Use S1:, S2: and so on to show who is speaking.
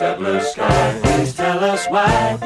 S1: the blue sky. Please tell us why